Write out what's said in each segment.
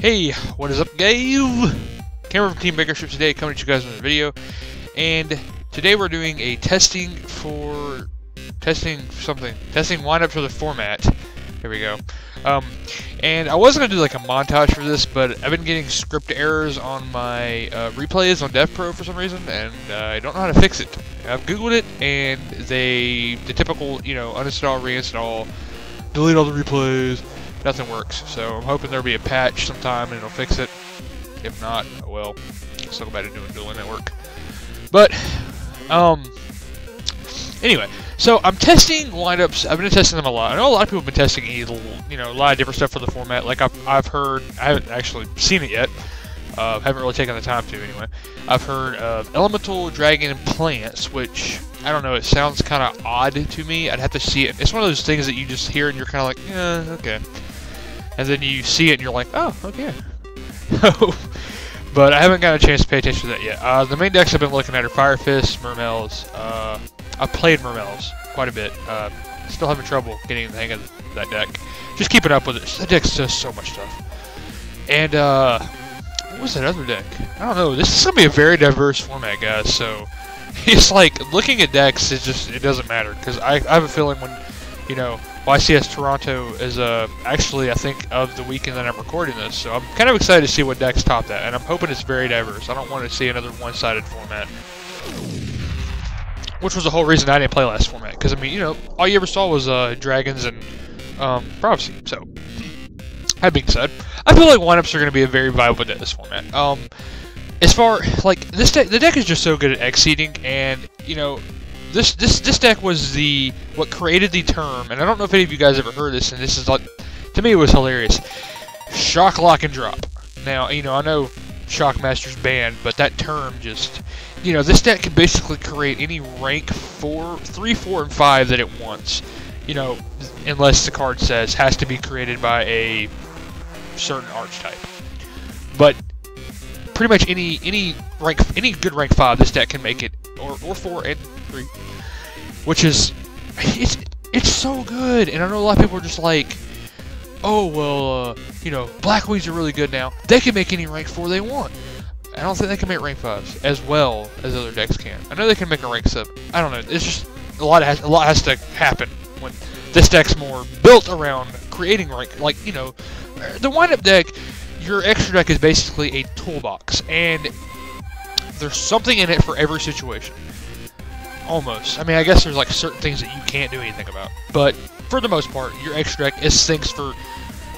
Hey, what is up, guys? Camera from Team Bacon Strips today, coming to you guys with a video, and today we're doing a testing for testing something, testing windup for the format. Here we go. Um, and I was gonna do like a montage for this, but I've been getting script errors on my uh, replays on DevPro for some reason, and uh, I don't know how to fix it. I've googled it, and they the typical you know uninstall, reinstall, delete all the replays nothing works. So I'm hoping there'll be a patch sometime and it'll fix it. If not, well, still go back to doing dual network. But, um, anyway, so I'm testing windups. I've been testing them a lot. I know a lot of people have been testing you know, a lot of different stuff for the format. Like I've, I've heard, I haven't actually seen it yet. Uh, haven't really taken the time to anyway. I've heard of Elemental, Dragon, Plants, which I don't know. It sounds kind of odd to me. I'd have to see it. It's one of those things that you just hear and you're kind of like, yeah, okay and then you see it and you're like, oh, okay. but I haven't got a chance to pay attention to that yet. Uh, the main decks I've been looking at are Fire Fist, Mermails. Uh, I've played Mermails quite a bit. Uh, still having trouble getting the hang of that deck. Just keeping up with it. That deck does so much stuff. And, uh, what was that other deck? I don't know. This is to be a very diverse format, guys, so it's like, looking at decks, it just, it doesn't matter, because I, I have a feeling when, you know, YCS Toronto is uh, actually, I think, of the weekend that I'm recording this. So I'm kind of excited to see what decks top that, and I'm hoping it's very diverse. I don't want to see another one-sided format. Which was the whole reason I didn't play last format, because, I mean, you know, all you ever saw was uh, Dragons and um, Prophecy, so... That being said, I feel like windups are going to be a very viable deck this format. Um, as far, like, this deck, the deck is just so good at X-seeding, and, you know, this this this deck was the what created the term, and I don't know if any of you guys ever heard this, and this is like to me it was hilarious. Shock, lock, and drop. Now you know I know Shockmaster's banned, but that term just you know this deck can basically create any rank four, three, four, and five that it wants. You know, unless the card says has to be created by a certain archetype. But pretty much any any rank any good rank five, this deck can make it, or or four and which is it's it's so good. And I know a lot of people are just like, oh well, uh, you know, Black Wings are really good now. They can make any rank four they want. I don't think they can make rank fives as well as other decks can. I know they can make a rank seven. I don't know. It's just a lot has a lot has to happen when this deck's more built around creating rank. Like you know, the windup deck, your extra deck is basically a toolbox, and there's something in it for every situation. Almost. I mean, I guess there's like certain things that you can't do anything about. But for the most part, your extra deck is things for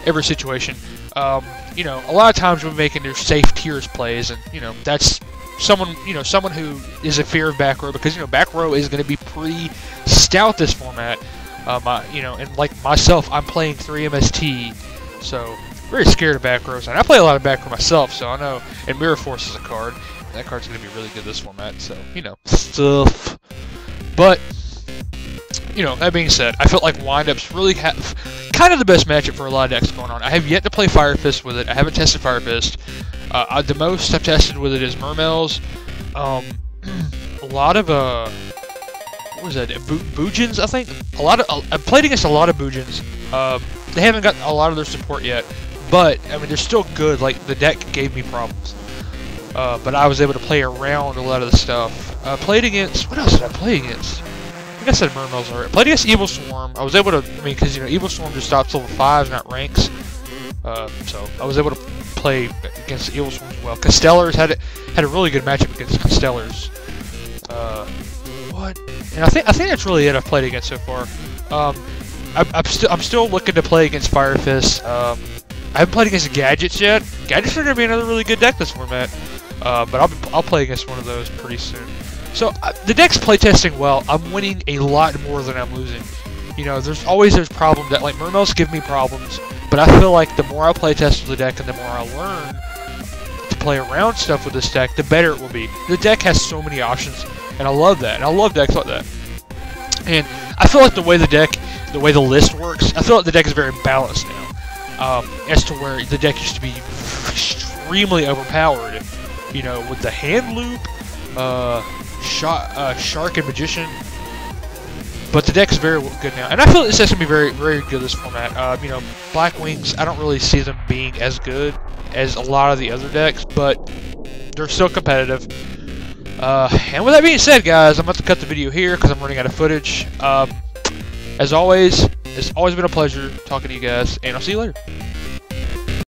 every situation. Um, you know, a lot of times we're making their safe tiers plays, and you know that's someone you know someone who is a fear of back row because you know back row is going to be pretty stout this format. Um, uh, you know, and like myself, I'm playing 3MST, so very scared of back rows. And I play a lot of back row myself, so I know. And Mirror Force is a card. That card's going to be really good this format, so, you know, stuff. But, you know, that being said, I felt like windups really have kind of the best matchup for a lot of decks going on. I have yet to play Fire Fist with it. I haven't tested Fire Fist. Uh, the most I've tested with it is Mermails. Um, a lot of, uh, what was that, Bu Bujins, I think? A lot of, uh, I've played against a lot of Bujins. Um, they haven't got a lot of their support yet, but, I mean, they're still good. Like, the deck gave me problems. Uh, but I was able to play around a lot of the stuff. Uh, played against, what else did I play against? I think I said Mermails already. Played against Evil Swarm. I was able to, I mean, because, you know, Evil Swarm just stops level 5s, not ranks. Uh, so I was able to play against Evil Swarm as well. Constellars had, had a really good matchup against Constellars. Uh, what? And I think I think that's really it I've played against so far. Um, I, I'm, still I'm still looking to play against Fire Fist. Um, I haven't played against Gadgets yet. Gadgets are going to be another really good deck this format. Uh, but I'll, I'll play against one of those pretty soon. So uh, the deck's playtesting well. I'm winning a lot more than I'm losing. You know, there's always those problems that like Mermails give me problems, but I feel like the more I playtest with the deck and the more I learn to play around stuff with this deck, the better it will be. The deck has so many options, and I love that. And I love decks like that. And I feel like the way the deck, the way the list works, I feel like the deck is very balanced now. Um, as to where the deck used to be extremely overpowered you know, with the hand loop, uh, shot, uh, shark and magician. But the deck's very good now, and I feel this deck's gonna be very, very good this format. Uh, you know, Black Wings, I don't really see them being as good. as a lot of the other decks, but they're still competitive. Uh, and with that being said, guys, I'm about to cut the video here because I'm running out of footage. Um, as always, it's always been a pleasure talking to you guys, and I'll see you later.